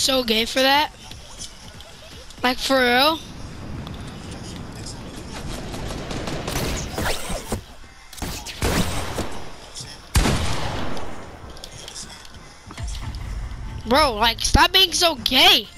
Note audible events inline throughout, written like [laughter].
So gay for that. Like for real? Bro, like stop being so gay.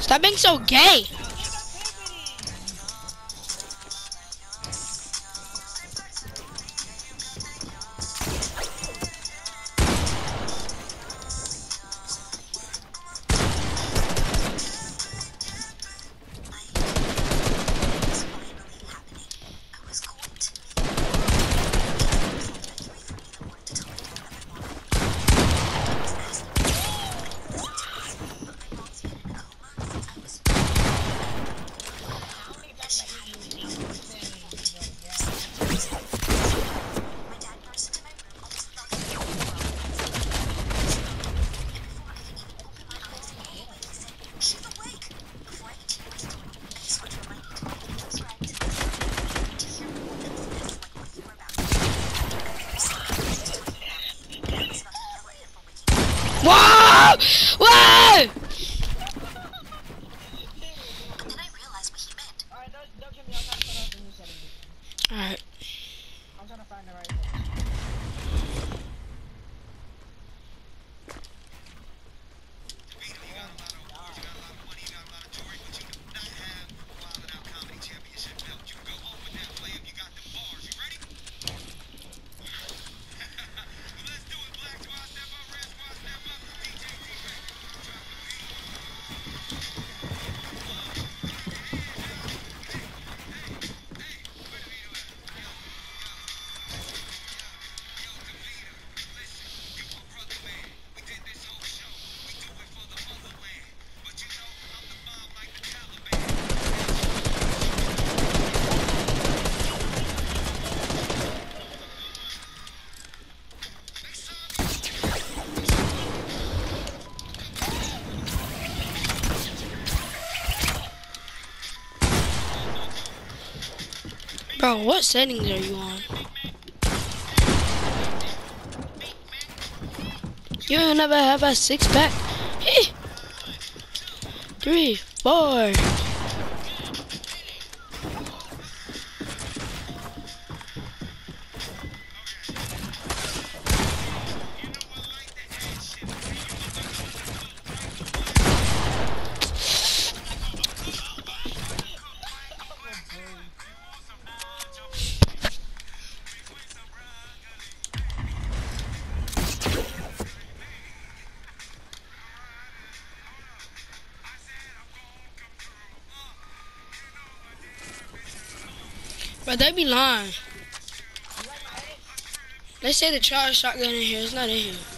Stop being so gay. Bro, what settings are you on? You'll never have a six pack. Three, four. But they be lying. They say the charge shotgun in here. It's not in here.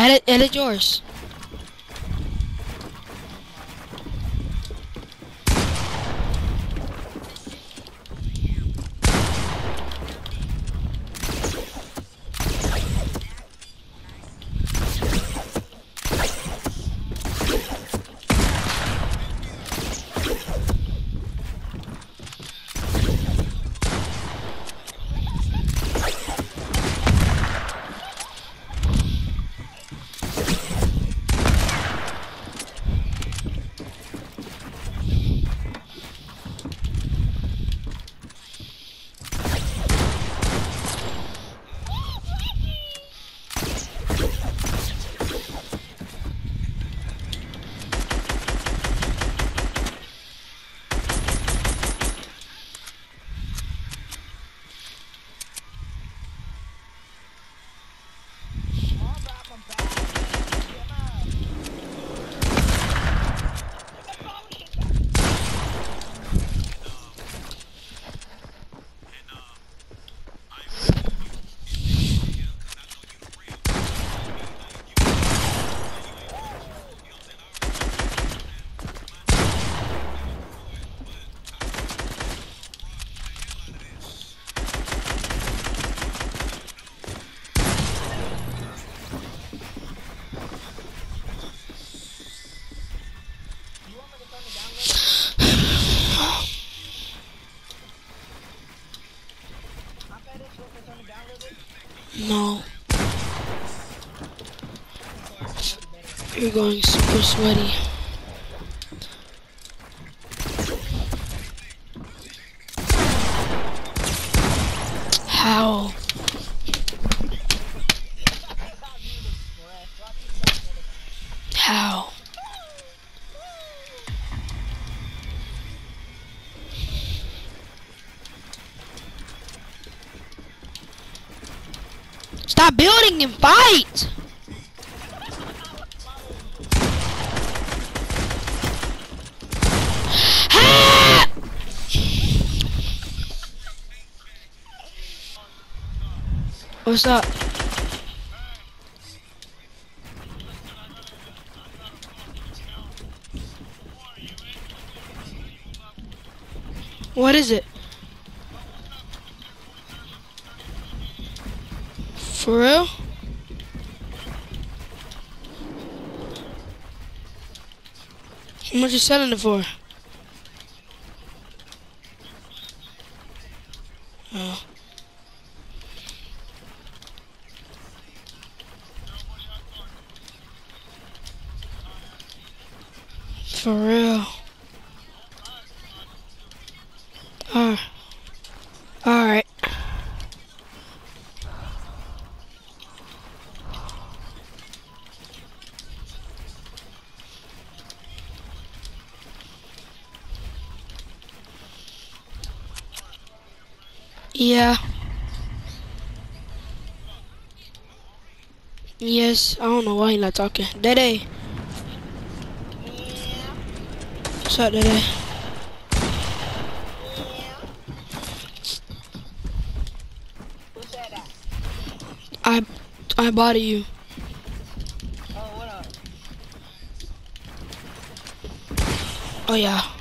Edit, edit yours. No. You're going super sweaty. Stop building and fight! What's up? What is it? For real? How much you selling it for? Oh. For real. Yeah. Yes, I don't know why he's not talking. Dede. What's up, Dede? Who said that? I I bought you. Oh, what? Oh yeah.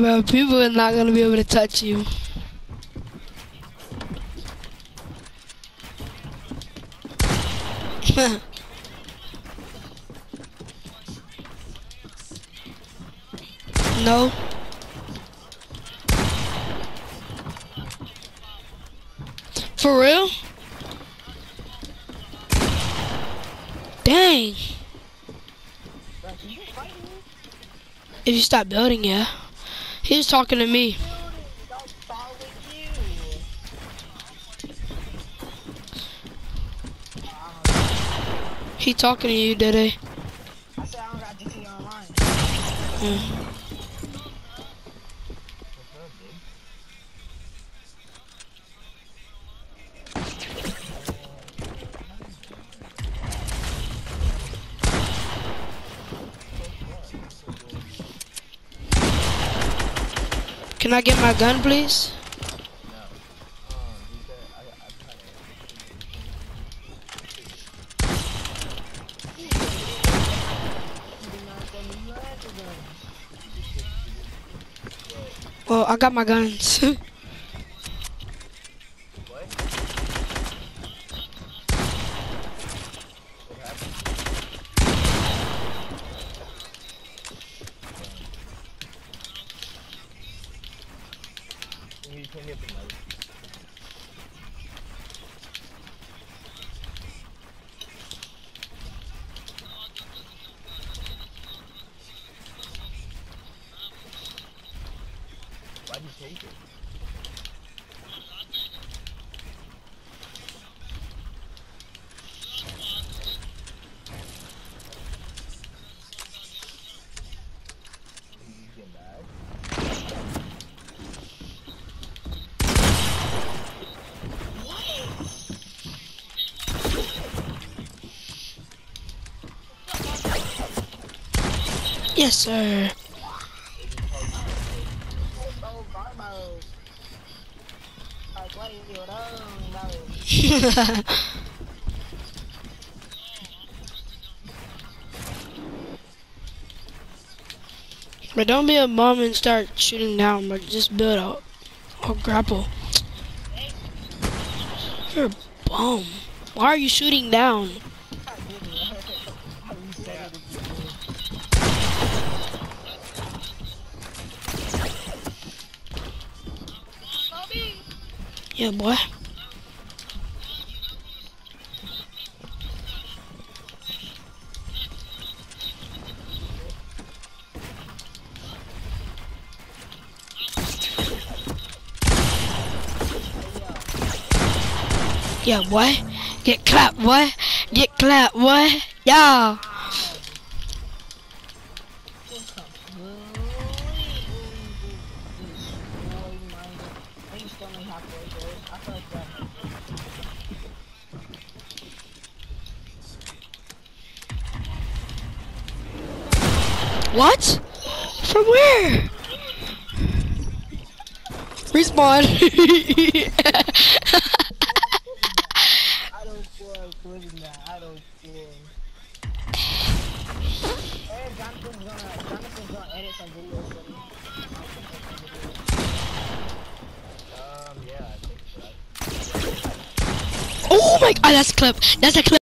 Bro, people are not gonna be able to touch you. [laughs] no. For real? Dang. Bro, can you fight me? If you stop building, yeah. He was talking to me. Dude, don't fall with you. He talking to you, did he? I said I don't got GT online. Mm. Can I get my gun, please? Well, I got my guns. [laughs] Why'd you take it? Yes, sir. Oh, Garbo. Like, what are you doing, bro? [laughs] but don't be a bum and start shooting down, but just build up. Or grapple. You're a bum. Why are you shooting down? Yeah, boy. Yeah, boy. Get clapped, boy. Get clapped, boy. Yeah. What? From where? Respawn. [laughs] my god, oh, that's a clip. That's a clip.